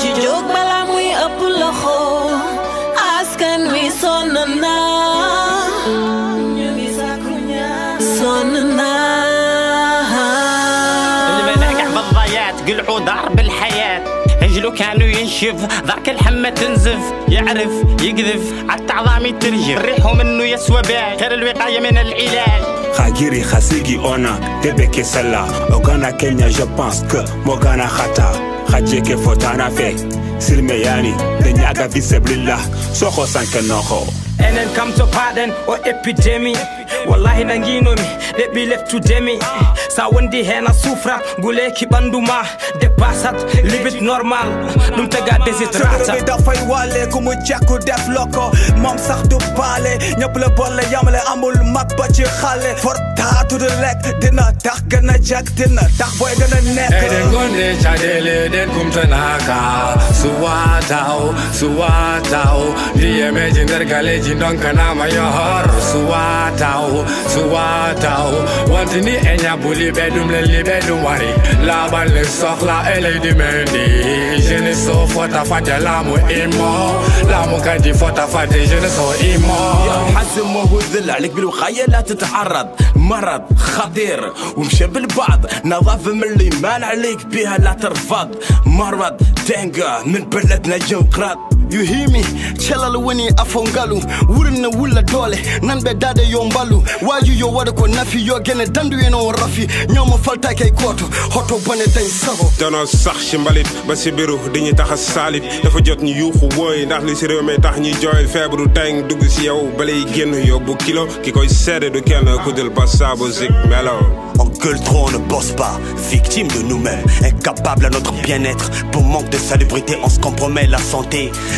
ci jóg balaa بالضيات ضرب الحياة رجلو كانوا ينشف ذاك الحمى تنزف يعرف يقذف عالتعظام ترجف ريحو منه يسوى بيع خير الوقاية من العلاج خاقيري خاسيقي اونا تبكي سلا اوغانا كينيا جو بانس كو موغانا خطا hajjeke fotana fe. Sirmeyani de ñaga visebrillah soko sanke noko. Enen kam to paɗen o épidémie wallahi nanginomi leɓɓi leftudemi sa wondi hen a sufrat guleki ɓandu ma dépassat limite normal ɗum taga désidrata bi dafay wàlle ku mu jekku def loko moom sax du baale ñëpp la boole yamale amul mag ba ci xale di lekk dina tax gën a jekk dina tax booy gën a nekk Eden gonde chadele den kumtanaka Suwatao, suwatao Diye meji nder galeji don kana ma yohor Suwatao, suwatao Wanti ni enya buli bedum le li bedum wari Laban le sokhla ele di mendi Jene so fota fate lamu imo Lamu kandi fota fate jene so imo حزم وهو ذل عليك بالوقاية لا تتعرض مرض خطير ومشى بالبعض نظافة من اللي مال عليك بيها لا ترفض مرض تنقى من بلدنا ينقرض You hear me? Chelala afongalu Wurin na wula dole. Nan be dade yo mbalu. Waju yo wada ko nafi yo gene dandu yeno rafi. Nyoma falta kay koto Hoto bane tay sabo. Danoo sax ci mbalit. Ba si biru diñu tax a saalit dafa jot ñu ndax li tax yow balay kilo. Ki koy du kenn ku dul zik melo. On gueule trop, on ne bosse pas, victime de nous-mêmes, incapable à notre bien-être. Pour manque de salubrité, on se compromet la santé,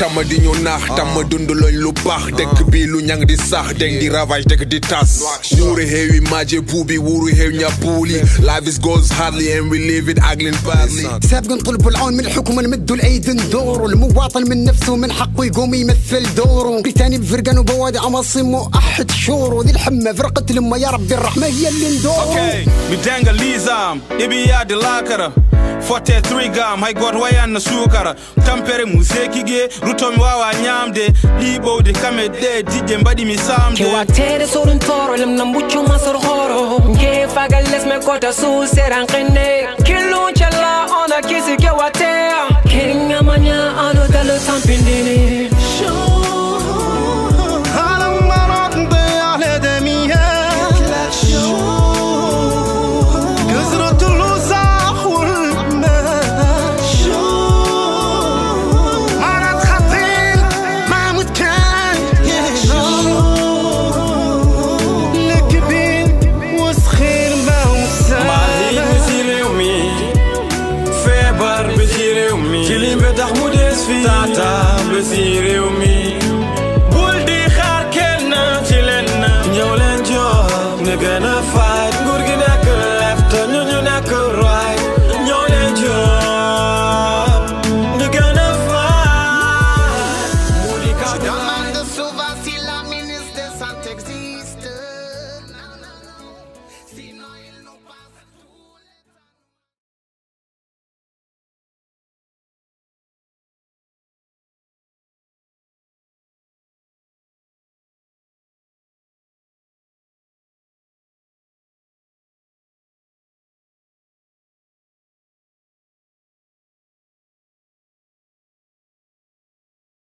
tama di ñu nax tama dund loñ lu bax dekk bi lu ñang di sax deng di ravage dekk di tas. Ñuri heewi maje bubi wuru heew ña buli life is goes hardly and we live it aglin العون من الحكومة نمدوا الأيد ندوروا المواطن من نفسه من حقه يقوم يمثل دوره قتاني بفرقان نبواد عواصم موحد شوره ذي الحمى فرقت لما يا ربي الرحمة هي اللي ندوره okay. ميدانجا ليزام إبيا دي لاكرة 43 gam hay goto wayanno sukara tampere mu sekigue rutomi wawa ñamde liɓowde kame ɗe diƴƴe mbaɗimi samde wattere soɗum toro lemna buccuma sor horo. Jefagal lesme kota suuseran qinne killum cella ona kisi Tata, besire